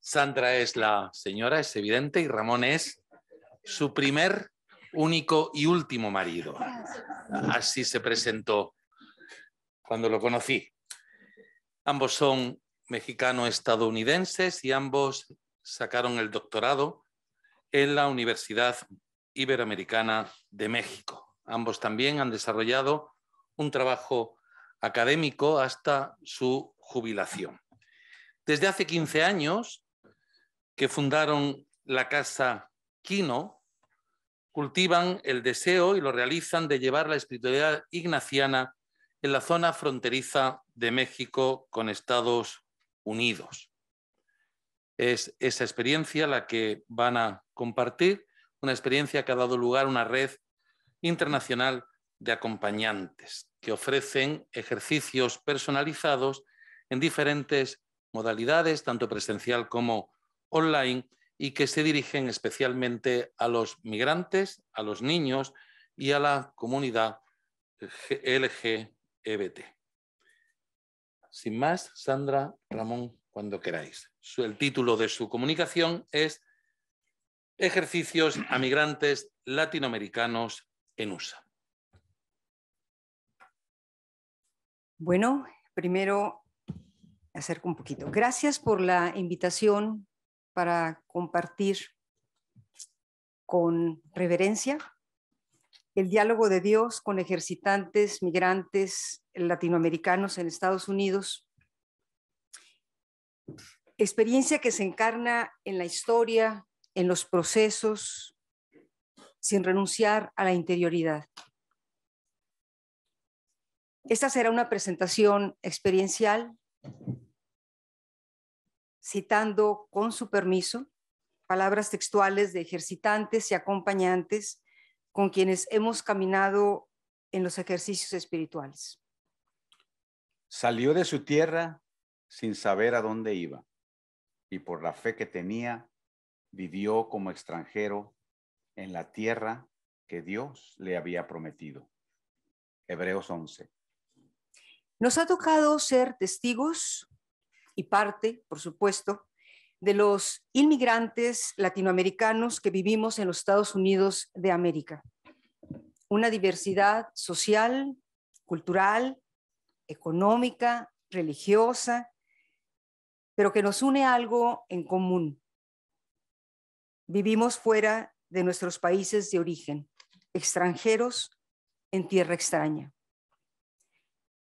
Sandra es la señora, es evidente, y Ramón es su primer, único y último marido. Así se presentó cuando lo conocí. Ambos son mexicano-estadounidenses y ambos sacaron el doctorado en la Universidad Iberoamericana de México. Ambos también han desarrollado un trabajo académico hasta su jubilación. Desde hace 15 años que fundaron la Casa Quino, cultivan el deseo y lo realizan de llevar la espiritualidad ignaciana en la zona fronteriza de México con Estados Unidos. Es esa experiencia la que van a compartir, una experiencia que ha dado lugar a una red internacional de acompañantes que ofrecen ejercicios personalizados en diferentes modalidades, tanto presencial como online, y que se dirigen especialmente a los migrantes, a los niños y a la comunidad LGBT. Sin más, Sandra, Ramón, cuando queráis. El título de su comunicación es Ejercicios a migrantes latinoamericanos en USA. Bueno, primero acerco un poquito. Gracias por la invitación para compartir con reverencia el diálogo de Dios con ejercitantes, migrantes latinoamericanos en Estados Unidos. Experiencia que se encarna en la historia, en los procesos, sin renunciar a la interioridad. Esta será una presentación experiencial, citando con su permiso palabras textuales de ejercitantes y acompañantes con quienes hemos caminado en los ejercicios espirituales. Salió de su tierra sin saber a dónde iba y por la fe que tenía vivió como extranjero en la tierra que Dios le había prometido. Hebreos 11. Nos ha tocado ser testigos y parte, por supuesto, de los inmigrantes latinoamericanos que vivimos en los Estados Unidos de América. Una diversidad social, cultural, económica, religiosa, pero que nos une algo en común. Vivimos fuera de nuestros países de origen, extranjeros en tierra extraña.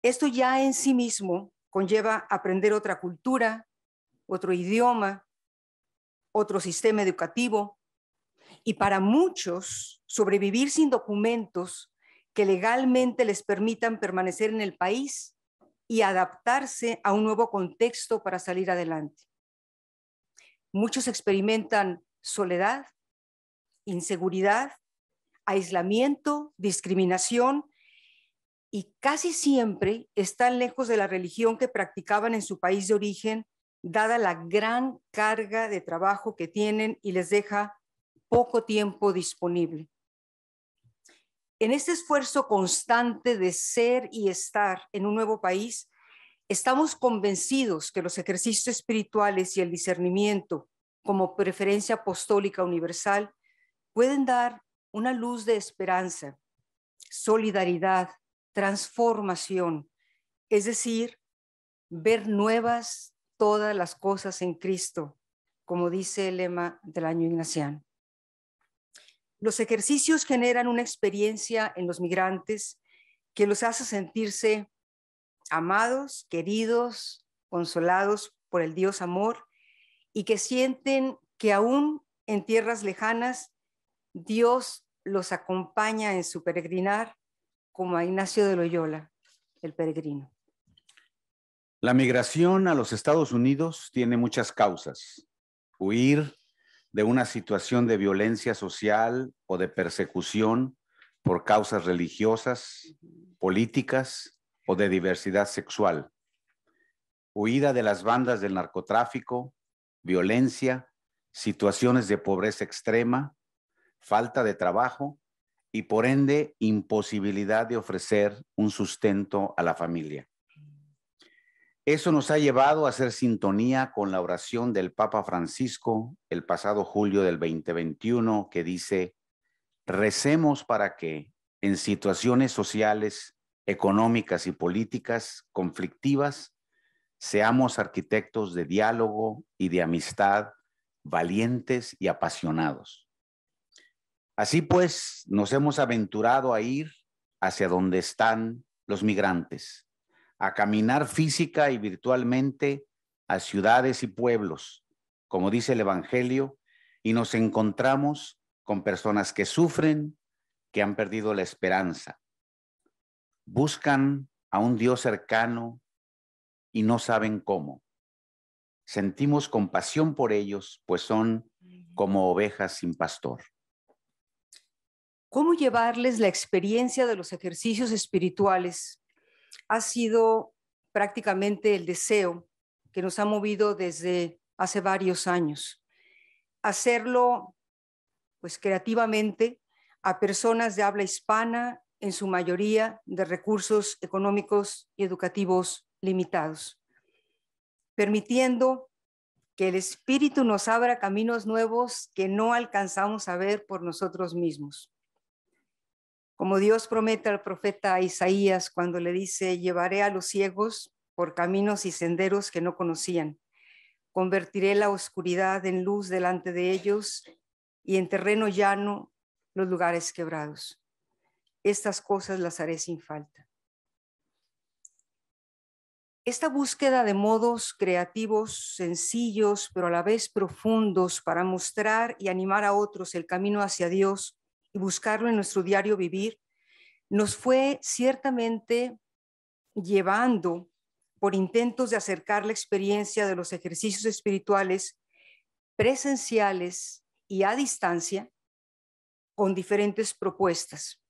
Esto ya en sí mismo conlleva aprender otra cultura, otro idioma, otro sistema educativo y para muchos sobrevivir sin documentos que legalmente les permitan permanecer en el país y adaptarse a un nuevo contexto para salir adelante. Muchos experimentan soledad, inseguridad, aislamiento, discriminación y casi siempre están lejos de la religión que practicaban en su país de origen, dada la gran carga de trabajo que tienen y les deja poco tiempo disponible. En este esfuerzo constante de ser y estar en un nuevo país, estamos convencidos que los ejercicios espirituales y el discernimiento como preferencia apostólica universal pueden dar una luz de esperanza, solidaridad, transformación, es decir, ver nuevas todas las cosas en Cristo, como dice el lema del año ignaciano. Los ejercicios generan una experiencia en los migrantes que los hace sentirse amados, queridos, consolados por el Dios amor y que sienten que aún en tierras lejanas Dios los acompaña en su peregrinar como a Ignacio de Loyola, el peregrino. La migración a los Estados Unidos tiene muchas causas. Huir de una situación de violencia social o de persecución por causas religiosas, políticas o de diversidad sexual. Huida de las bandas del narcotráfico, violencia, situaciones de pobreza extrema, falta de trabajo y por ende imposibilidad de ofrecer un sustento a la familia. Eso nos ha llevado a hacer sintonía con la oración del Papa Francisco el pasado julio del 2021 que dice, recemos para que en situaciones sociales, económicas y políticas conflictivas, seamos arquitectos de diálogo y de amistad valientes y apasionados. Así pues, nos hemos aventurado a ir hacia donde están los migrantes, a caminar física y virtualmente a ciudades y pueblos, como dice el Evangelio, y nos encontramos con personas que sufren, que han perdido la esperanza, buscan a un Dios cercano y no saben cómo. Sentimos compasión por ellos, pues son como ovejas sin pastor. ¿Cómo llevarles la experiencia de los ejercicios espirituales? Ha sido prácticamente el deseo que nos ha movido desde hace varios años. Hacerlo, pues creativamente, a personas de habla hispana, en su mayoría de recursos económicos y educativos limitados, permitiendo que el Espíritu nos abra caminos nuevos que no alcanzamos a ver por nosotros mismos. Como Dios promete al profeta Isaías cuando le dice, llevaré a los ciegos por caminos y senderos que no conocían, convertiré la oscuridad en luz delante de ellos y en terreno llano los lugares quebrados. Estas cosas las haré sin falta. Esta búsqueda de modos creativos, sencillos, pero a la vez profundos para mostrar y animar a otros el camino hacia Dios y buscarlo en nuestro diario vivir, nos fue ciertamente llevando por intentos de acercar la experiencia de los ejercicios espirituales presenciales y a distancia con diferentes propuestas.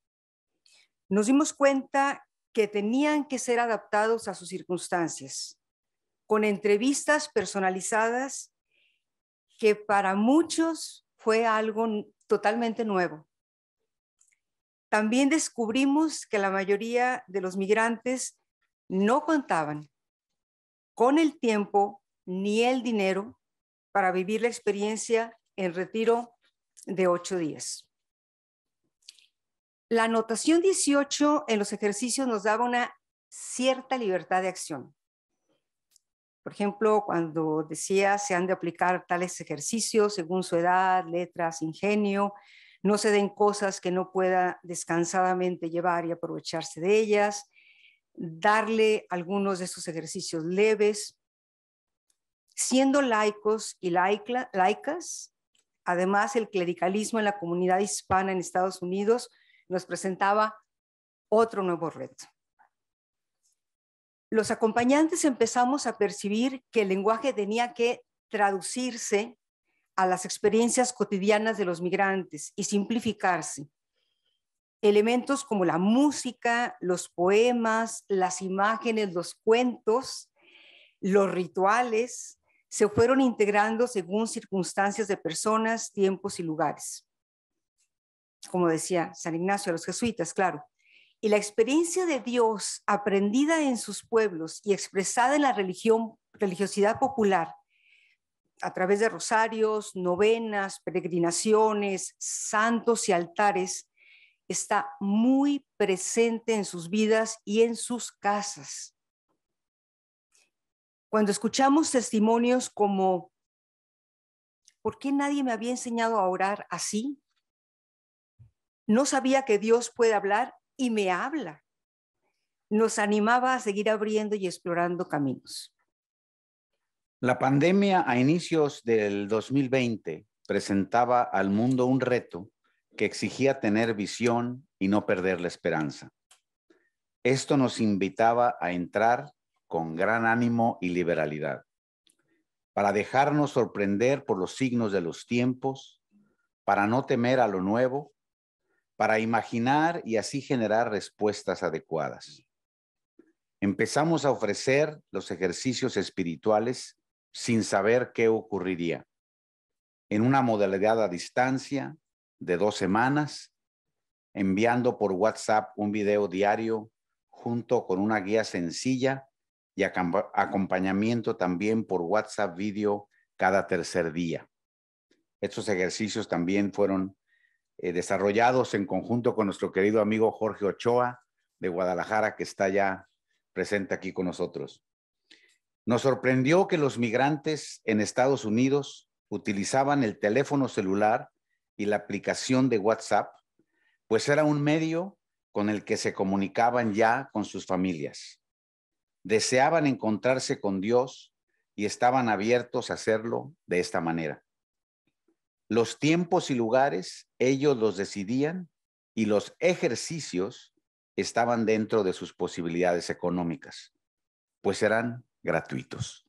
Nos dimos cuenta que tenían que ser adaptados a sus circunstancias, con entrevistas personalizadas que para muchos fue algo totalmente nuevo. También descubrimos que la mayoría de los migrantes no contaban con el tiempo ni el dinero para vivir la experiencia en retiro de ocho días. La anotación 18 en los ejercicios nos daba una cierta libertad de acción. Por ejemplo, cuando decía se han de aplicar tales ejercicios según su edad, letras, ingenio, no se den cosas que no pueda descansadamente llevar y aprovecharse de ellas, darle algunos de esos ejercicios leves, siendo laicos y laicas, además el clericalismo en la comunidad hispana en Estados Unidos nos presentaba otro nuevo reto. Los acompañantes empezamos a percibir que el lenguaje tenía que traducirse a las experiencias cotidianas de los migrantes y simplificarse. Elementos como la música, los poemas, las imágenes, los cuentos, los rituales, se fueron integrando según circunstancias de personas, tiempos y lugares como decía San Ignacio a los jesuitas, claro. Y la experiencia de Dios aprendida en sus pueblos y expresada en la religión, religiosidad popular, a través de rosarios, novenas, peregrinaciones, santos y altares, está muy presente en sus vidas y en sus casas. Cuando escuchamos testimonios como, ¿por qué nadie me había enseñado a orar así? No sabía que Dios puede hablar y me habla. Nos animaba a seguir abriendo y explorando caminos. La pandemia a inicios del 2020 presentaba al mundo un reto que exigía tener visión y no perder la esperanza. Esto nos invitaba a entrar con gran ánimo y liberalidad, para dejarnos sorprender por los signos de los tiempos, para no temer a lo nuevo para imaginar y así generar respuestas adecuadas. Empezamos a ofrecer los ejercicios espirituales sin saber qué ocurriría. En una modalidad a distancia de dos semanas, enviando por WhatsApp un video diario junto con una guía sencilla y acompañamiento también por WhatsApp video cada tercer día. Estos ejercicios también fueron eh, desarrollados en conjunto con nuestro querido amigo Jorge Ochoa de Guadalajara, que está ya presente aquí con nosotros. Nos sorprendió que los migrantes en Estados Unidos utilizaban el teléfono celular y la aplicación de WhatsApp, pues era un medio con el que se comunicaban ya con sus familias. Deseaban encontrarse con Dios y estaban abiertos a hacerlo de esta manera. Los tiempos y lugares ellos los decidían y los ejercicios estaban dentro de sus posibilidades económicas, pues eran gratuitos.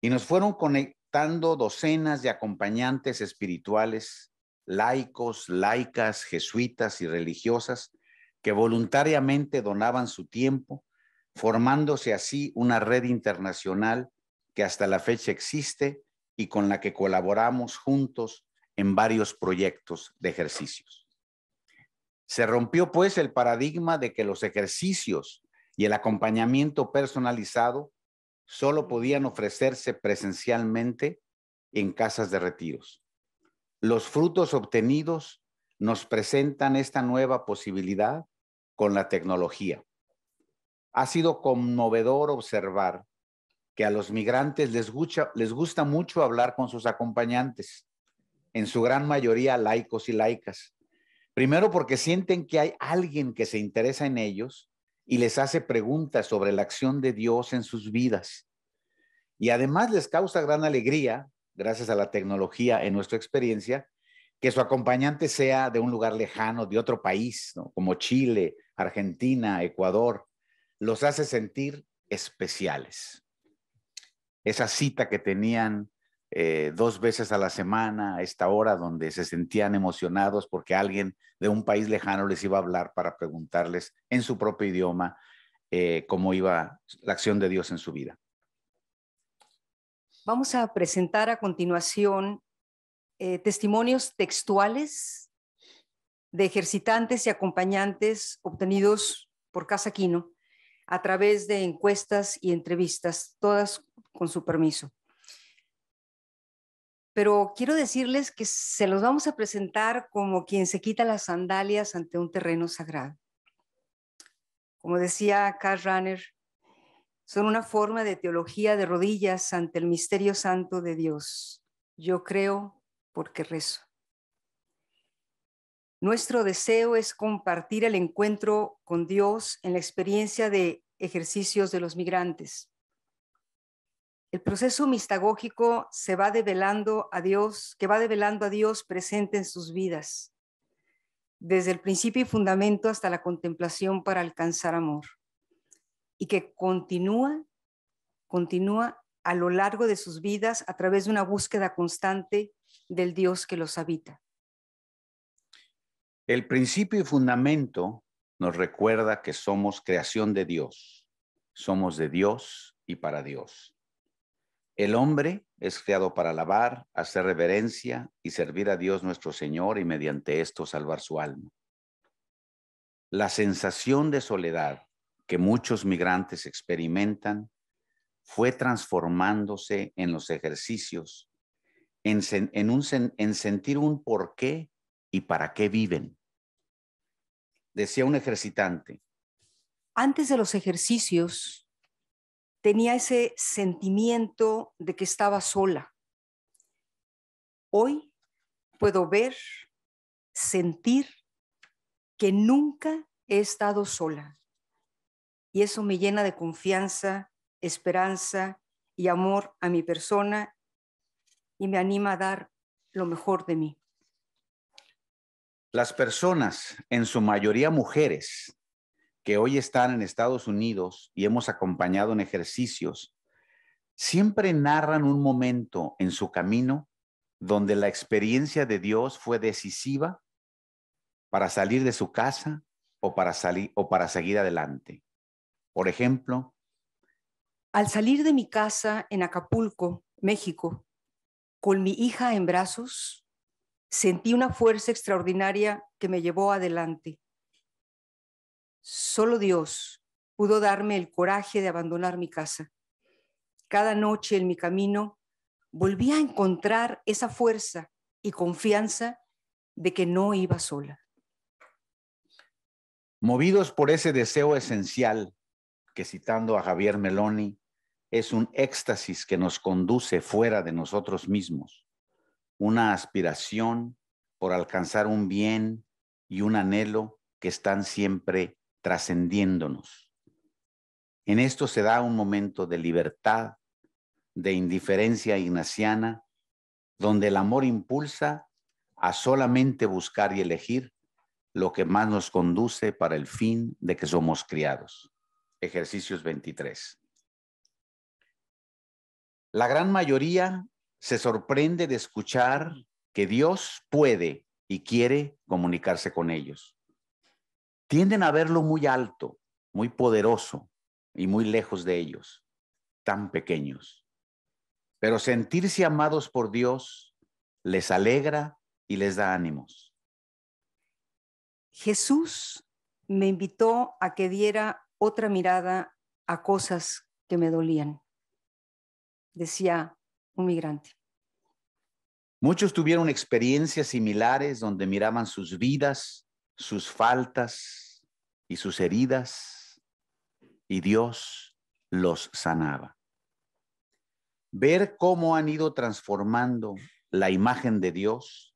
Y nos fueron conectando docenas de acompañantes espirituales, laicos, laicas, jesuitas y religiosas que voluntariamente donaban su tiempo, formándose así una red internacional que hasta la fecha existe y con la que colaboramos juntos en varios proyectos de ejercicios. Se rompió pues el paradigma de que los ejercicios y el acompañamiento personalizado solo podían ofrecerse presencialmente en casas de retiros. Los frutos obtenidos nos presentan esta nueva posibilidad con la tecnología. Ha sido conmovedor observar que a los migrantes les gusta, les gusta mucho hablar con sus acompañantes, en su gran mayoría laicos y laicas. Primero porque sienten que hay alguien que se interesa en ellos y les hace preguntas sobre la acción de Dios en sus vidas. Y además les causa gran alegría, gracias a la tecnología en nuestra experiencia, que su acompañante sea de un lugar lejano, de otro país, como Chile, Argentina, Ecuador. Los hace sentir especiales esa cita que tenían eh, dos veces a la semana, a esta hora donde se sentían emocionados porque alguien de un país lejano les iba a hablar para preguntarles en su propio idioma eh, cómo iba la acción de Dios en su vida. Vamos a presentar a continuación eh, testimonios textuales de ejercitantes y acompañantes obtenidos por Casa Quino a través de encuestas y entrevistas, todas con su permiso. Pero quiero decirles que se los vamos a presentar como quien se quita las sandalias ante un terreno sagrado. Como decía Karl Rahner, son una forma de teología de rodillas ante el misterio santo de Dios. Yo creo porque rezo. Nuestro deseo es compartir el encuentro con Dios en la experiencia de ejercicios de los migrantes. El proceso mistagógico se va develando a Dios, que va develando a Dios presente en sus vidas, desde el principio y fundamento hasta la contemplación para alcanzar amor, y que continúa, continúa a lo largo de sus vidas a través de una búsqueda constante del Dios que los habita. El principio y fundamento nos recuerda que somos creación de Dios, somos de Dios y para Dios. El hombre es creado para alabar, hacer reverencia y servir a Dios nuestro Señor y mediante esto salvar su alma. La sensación de soledad que muchos migrantes experimentan fue transformándose en los ejercicios, en, en sentir un por qué y para qué viven. Decía un ejercitante. Antes de los ejercicios, tenía ese sentimiento de que estaba sola. Hoy puedo ver, sentir que nunca he estado sola. Y eso me llena de confianza, esperanza y amor a mi persona y me anima a dar lo mejor de mí. Las personas, en su mayoría mujeres, que hoy están en Estados Unidos y hemos acompañado en ejercicios, siempre narran un momento en su camino donde la experiencia de Dios fue decisiva para salir de su casa o para salir o para seguir adelante. Por ejemplo, al salir de mi casa en Acapulco, México, con mi hija en brazos, sentí una fuerza extraordinaria que me llevó adelante. Solo Dios pudo darme el coraje de abandonar mi casa. Cada noche en mi camino volví a encontrar esa fuerza y confianza de que no iba sola. Movidos por ese deseo esencial que citando a Javier Meloni, es un éxtasis que nos conduce fuera de nosotros mismos, una aspiración por alcanzar un bien y un anhelo que están siempre trascendiéndonos. En esto se da un momento de libertad, de indiferencia ignaciana, donde el amor impulsa a solamente buscar y elegir lo que más nos conduce para el fin de que somos criados. Ejercicios 23. La gran mayoría se sorprende de escuchar que Dios puede y quiere comunicarse con ellos. Tienden a verlo muy alto, muy poderoso y muy lejos de ellos, tan pequeños. Pero sentirse amados por Dios les alegra y les da ánimos. Jesús me invitó a que diera otra mirada a cosas que me dolían, decía un migrante. Muchos tuvieron experiencias similares donde miraban sus vidas, sus faltas y sus heridas y Dios los sanaba. Ver cómo han ido transformando la imagen de Dios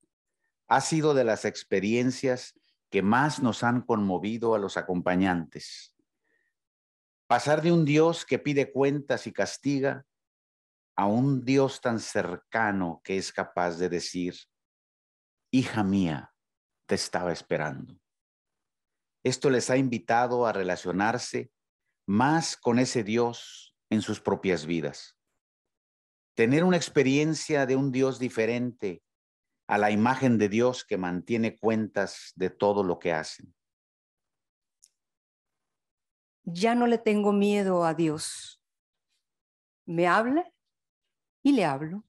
ha sido de las experiencias que más nos han conmovido a los acompañantes. Pasar de un Dios que pide cuentas y castiga a un Dios tan cercano que es capaz de decir, hija mía, te estaba esperando. Esto les ha invitado a relacionarse más con ese Dios en sus propias vidas. Tener una experiencia de un Dios diferente a la imagen de Dios que mantiene cuentas de todo lo que hacen. Ya no le tengo miedo a Dios. Me habla y le hablo.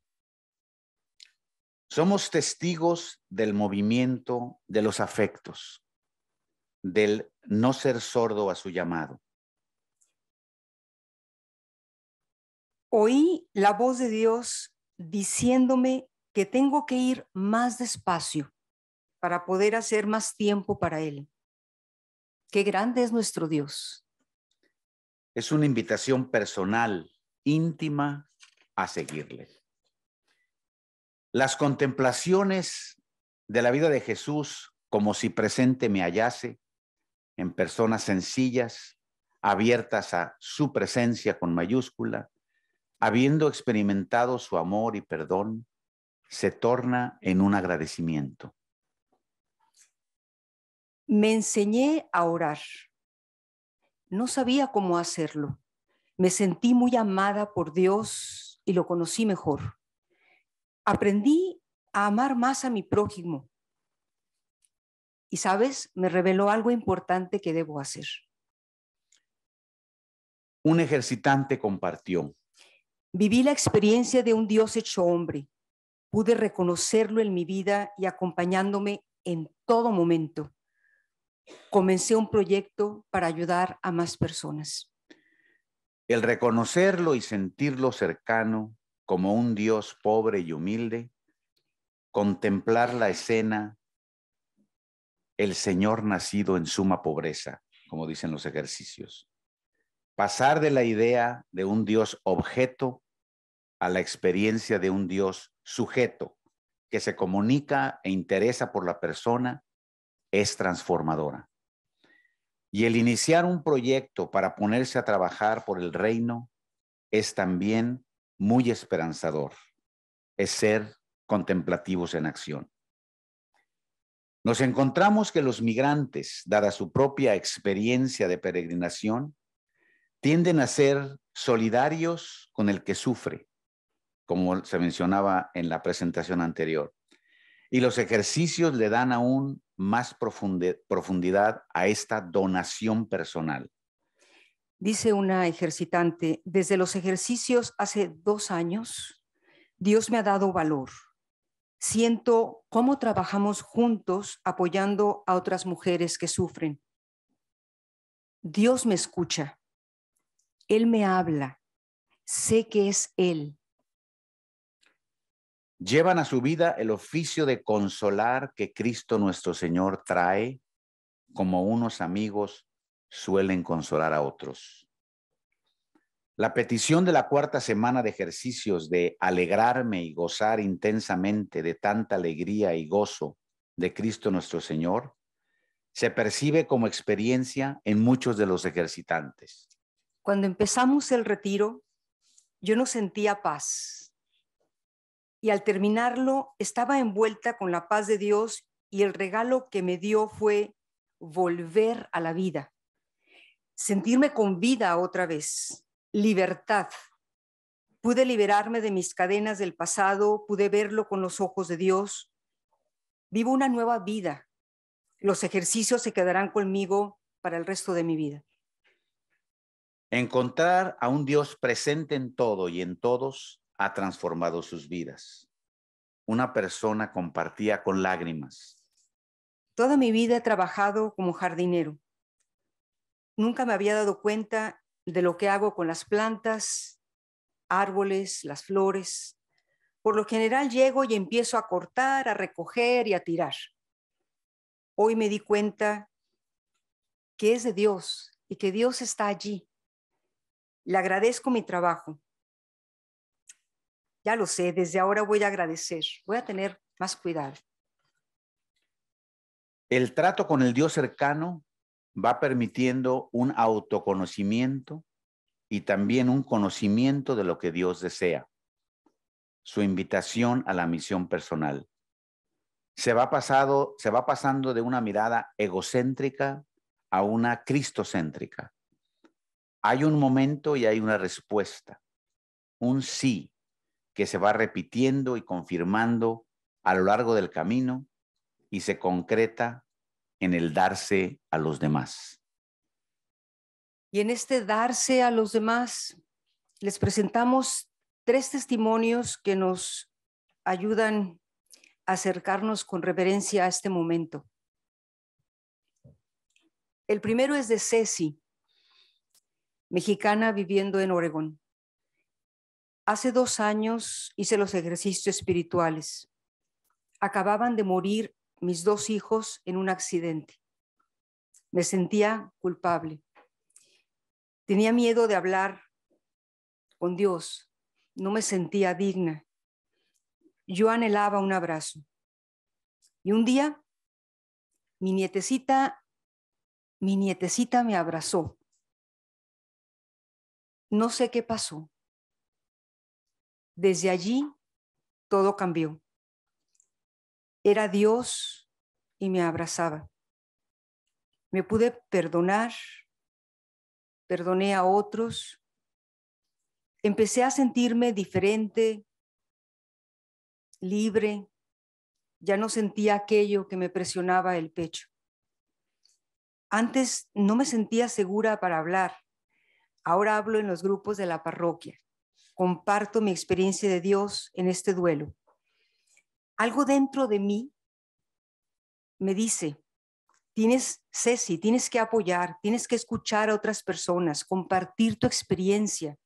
Somos testigos del movimiento de los afectos, del no ser sordo a su llamado. Oí la voz de Dios diciéndome que tengo que ir más despacio para poder hacer más tiempo para Él. Qué grande es nuestro Dios. Es una invitación personal, íntima, a seguirle. Las contemplaciones de la vida de Jesús como si presente me hallase en personas sencillas, abiertas a su presencia con mayúscula, habiendo experimentado su amor y perdón, se torna en un agradecimiento. Me enseñé a orar. No sabía cómo hacerlo. Me sentí muy amada por Dios y lo conocí mejor. Aprendí a amar más a mi prójimo. Y sabes, me reveló algo importante que debo hacer. Un ejercitante compartió. Viví la experiencia de un Dios hecho hombre pude reconocerlo en mi vida y acompañándome en todo momento. Comencé un proyecto para ayudar a más personas. El reconocerlo y sentirlo cercano como un Dios pobre y humilde, contemplar la escena, el Señor nacido en suma pobreza, como dicen los ejercicios. Pasar de la idea de un Dios objeto a la experiencia de un Dios sujeto que se comunica e interesa por la persona es transformadora. Y el iniciar un proyecto para ponerse a trabajar por el reino es también muy esperanzador. Es ser contemplativos en acción. Nos encontramos que los migrantes, dada su propia experiencia de peregrinación, tienden a ser solidarios con el que sufre, como se mencionaba en la presentación anterior. Y los ejercicios le dan aún más profundidad a esta donación personal. Dice una ejercitante, desde los ejercicios hace dos años, Dios me ha dado valor. Siento cómo trabajamos juntos apoyando a otras mujeres que sufren. Dios me escucha. Él me habla, sé que es Él. Llevan a su vida el oficio de consolar que Cristo nuestro Señor trae, como unos amigos suelen consolar a otros. La petición de la cuarta semana de ejercicios de alegrarme y gozar intensamente de tanta alegría y gozo de Cristo nuestro Señor se percibe como experiencia en muchos de los ejercitantes. Cuando empezamos el retiro, yo no sentía paz. Y al terminarlo, estaba envuelta con la paz de Dios y el regalo que me dio fue volver a la vida, sentirme con vida otra vez, libertad. Pude liberarme de mis cadenas del pasado, pude verlo con los ojos de Dios. Vivo una nueva vida. Los ejercicios se quedarán conmigo para el resto de mi vida. Encontrar a un Dios presente en todo y en todos ha transformado sus vidas. Una persona compartía con lágrimas. Toda mi vida he trabajado como jardinero. Nunca me había dado cuenta de lo que hago con las plantas, árboles, las flores. Por lo general llego y empiezo a cortar, a recoger y a tirar. Hoy me di cuenta que es de Dios y que Dios está allí. Le agradezco mi trabajo. Ya lo sé, desde ahora voy a agradecer, voy a tener más cuidado. El trato con el Dios cercano va permitiendo un autoconocimiento y también un conocimiento de lo que Dios desea. Su invitación a la misión personal. Se va, pasado, se va pasando de una mirada egocéntrica a una cristocéntrica. Hay un momento y hay una respuesta, un sí que se va repitiendo y confirmando a lo largo del camino y se concreta en el darse a los demás. Y en este darse a los demás, les presentamos tres testimonios que nos ayudan a acercarnos con reverencia a este momento. El primero es de Ceci, mexicana viviendo en Oregón. Hace dos años hice los ejercicios espirituales. Acababan de morir mis dos hijos en un accidente. Me sentía culpable. Tenía miedo de hablar con Dios. No me sentía digna. Yo anhelaba un abrazo. Y un día, mi nietecita, mi nietecita me abrazó. No sé qué pasó. Desde allí, todo cambió. Era Dios y me abrazaba. Me pude perdonar, perdoné a otros, empecé a sentirme diferente, libre, ya no sentía aquello que me presionaba el pecho. Antes no me sentía segura para hablar, ahora hablo en los grupos de la parroquia, comparto mi experiencia de Dios en este duelo algo dentro de mí me dice, tienes, Ceci, tienes que apoyar, tienes que escuchar a otras personas, compartir tu experiencia.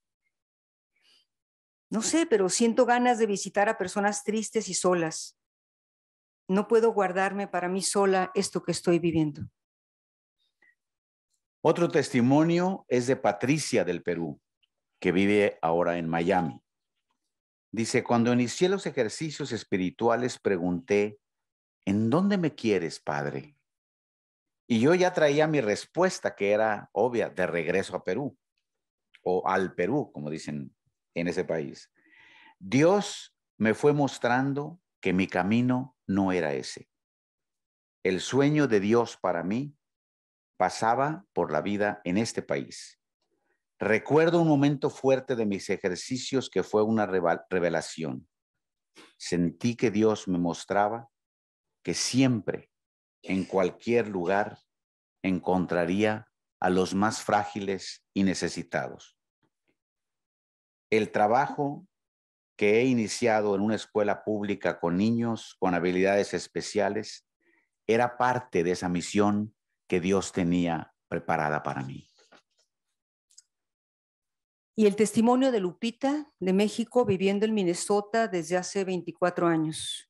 No sé, pero siento ganas de visitar a personas tristes y solas. No puedo guardarme para mí sola esto que estoy viviendo. Otro testimonio es de Patricia del Perú, que vive ahora en Miami. Dice, cuando inicié los ejercicios espirituales pregunté, ¿en dónde me quieres, Padre? Y yo ya traía mi respuesta, que era obvia, de regreso a Perú, o al Perú, como dicen en ese país. Dios me fue mostrando que mi camino no era ese. El sueño de Dios para mí pasaba por la vida en este país. Recuerdo un momento fuerte de mis ejercicios que fue una revelación. Sentí que Dios me mostraba que siempre, en cualquier lugar, encontraría a los más frágiles y necesitados. El trabajo que he iniciado en una escuela pública con niños con habilidades especiales era parte de esa misión que Dios tenía preparada para mí. Y el testimonio de Lupita de México viviendo en Minnesota desde hace 24 años.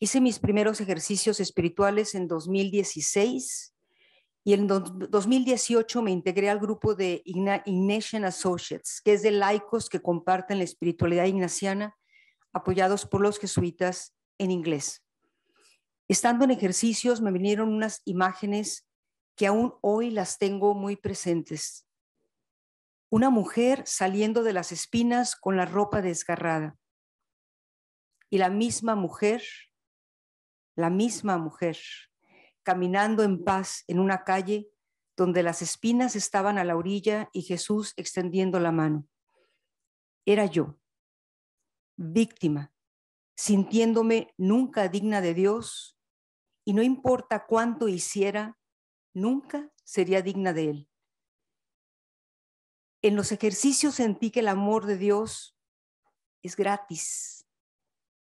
Hice mis primeros ejercicios espirituales en 2016 y en 2018 me integré al grupo de Ignatian Associates, que es de laicos que comparten la espiritualidad ignaciana, apoyados por los jesuitas en inglés. Estando en ejercicios me vinieron unas imágenes que aún hoy las tengo muy presentes. Una mujer saliendo de las espinas con la ropa desgarrada. Y la misma mujer, la misma mujer, caminando en paz en una calle donde las espinas estaban a la orilla y Jesús extendiendo la mano. Era yo, víctima, sintiéndome nunca digna de Dios y no importa cuánto hiciera, nunca sería digna de Él. En los ejercicios sentí que el amor de Dios es gratis.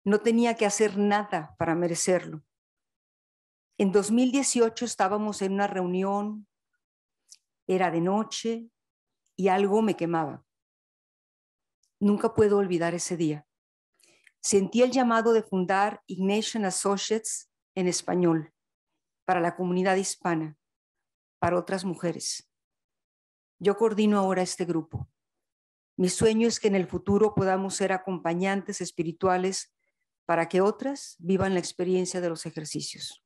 No tenía que hacer nada para merecerlo. En 2018 estábamos en una reunión, era de noche y algo me quemaba. Nunca puedo olvidar ese día. Sentí el llamado de fundar Ignatian Associates en español para la comunidad hispana, para otras mujeres. Yo coordino ahora este grupo. Mi sueño es que en el futuro podamos ser acompañantes espirituales para que otras vivan la experiencia de los ejercicios.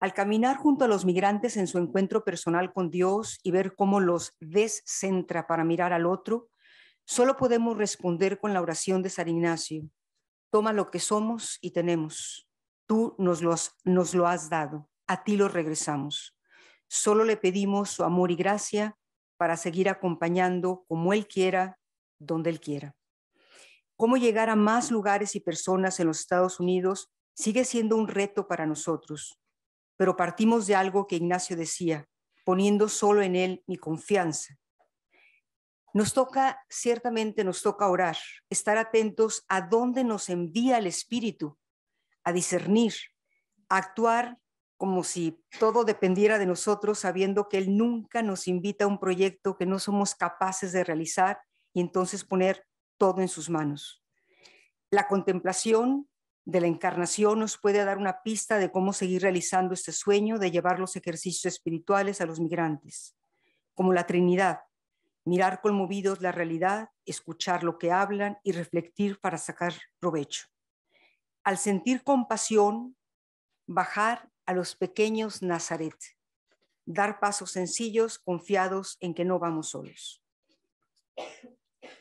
Al caminar junto a los migrantes en su encuentro personal con Dios y ver cómo los descentra para mirar al otro, solo podemos responder con la oración de San Ignacio. Toma lo que somos y tenemos. Tú nos, nos lo has dado. A ti lo regresamos. Solo le pedimos su amor y gracia para seguir acompañando como Él quiera, donde Él quiera. Cómo llegar a más lugares y personas en los Estados Unidos sigue siendo un reto para nosotros pero partimos de algo que Ignacio decía, poniendo solo en Él mi confianza. Nos toca, ciertamente nos toca orar, estar atentos a dónde nos envía el Espíritu, a discernir, a actuar como si todo dependiera de nosotros, sabiendo que Él nunca nos invita a un proyecto que no somos capaces de realizar y entonces poner todo en sus manos. La contemplación de la encarnación nos puede dar una pista de cómo seguir realizando este sueño de llevar los ejercicios espirituales a los migrantes, como la Trinidad, mirar conmovidos la realidad, escuchar lo que hablan y reflexionar para sacar provecho. Al sentir compasión, bajar a los pequeños Nazaret, dar pasos sencillos, confiados en que no vamos solos.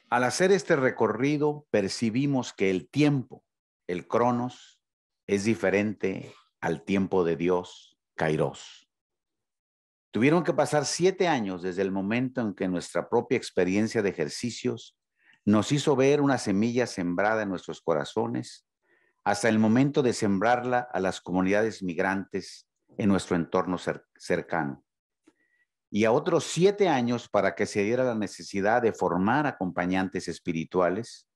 Al hacer este recorrido, percibimos que el tiempo el cronos es diferente al tiempo de Dios, kairos. Tuvieron que pasar siete años desde el momento en que nuestra propia experiencia de ejercicios nos hizo ver una semilla sembrada en nuestros corazones, hasta el momento de sembrarla a las comunidades migrantes en nuestro entorno cercano. Y a otros siete años para que se diera la necesidad de formar acompañantes espirituales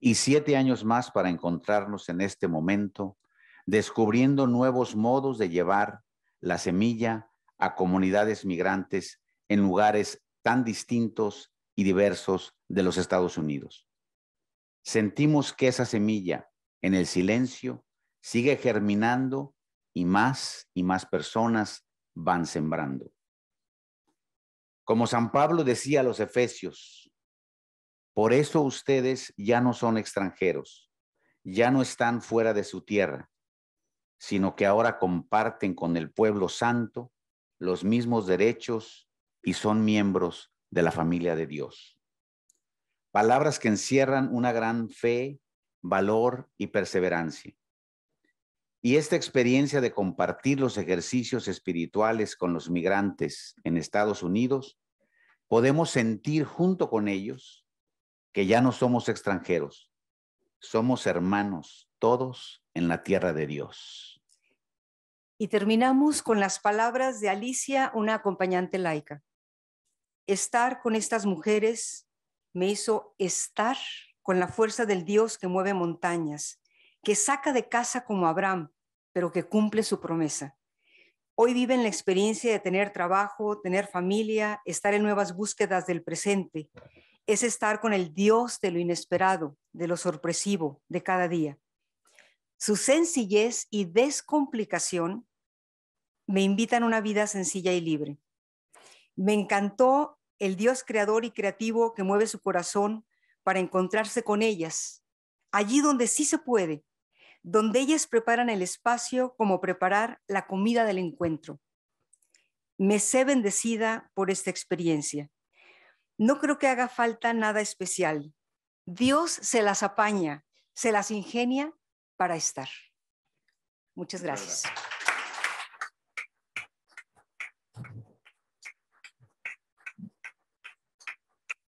y siete años más para encontrarnos en este momento, descubriendo nuevos modos de llevar la semilla a comunidades migrantes en lugares tan distintos y diversos de los Estados Unidos. Sentimos que esa semilla en el silencio sigue germinando y más y más personas van sembrando. Como San Pablo decía a los Efesios, por eso ustedes ya no son extranjeros, ya no están fuera de su tierra, sino que ahora comparten con el pueblo santo los mismos derechos y son miembros de la familia de Dios. Palabras que encierran una gran fe, valor y perseverancia. Y esta experiencia de compartir los ejercicios espirituales con los migrantes en Estados Unidos, podemos sentir junto con ellos que ya no somos extranjeros, somos hermanos todos en la tierra de Dios. Y terminamos con las palabras de Alicia, una acompañante laica. Estar con estas mujeres me hizo estar con la fuerza del Dios que mueve montañas, que saca de casa como Abraham, pero que cumple su promesa. Hoy viven la experiencia de tener trabajo, tener familia, estar en nuevas búsquedas del presente. Es estar con el Dios de lo inesperado, de lo sorpresivo, de cada día. Su sencillez y descomplicación me invitan a una vida sencilla y libre. Me encantó el Dios creador y creativo que mueve su corazón para encontrarse con ellas, allí donde sí se puede, donde ellas preparan el espacio como preparar la comida del encuentro. Me sé bendecida por esta experiencia. No creo que haga falta nada especial. Dios se las apaña, se las ingenia para estar. Muchas gracias.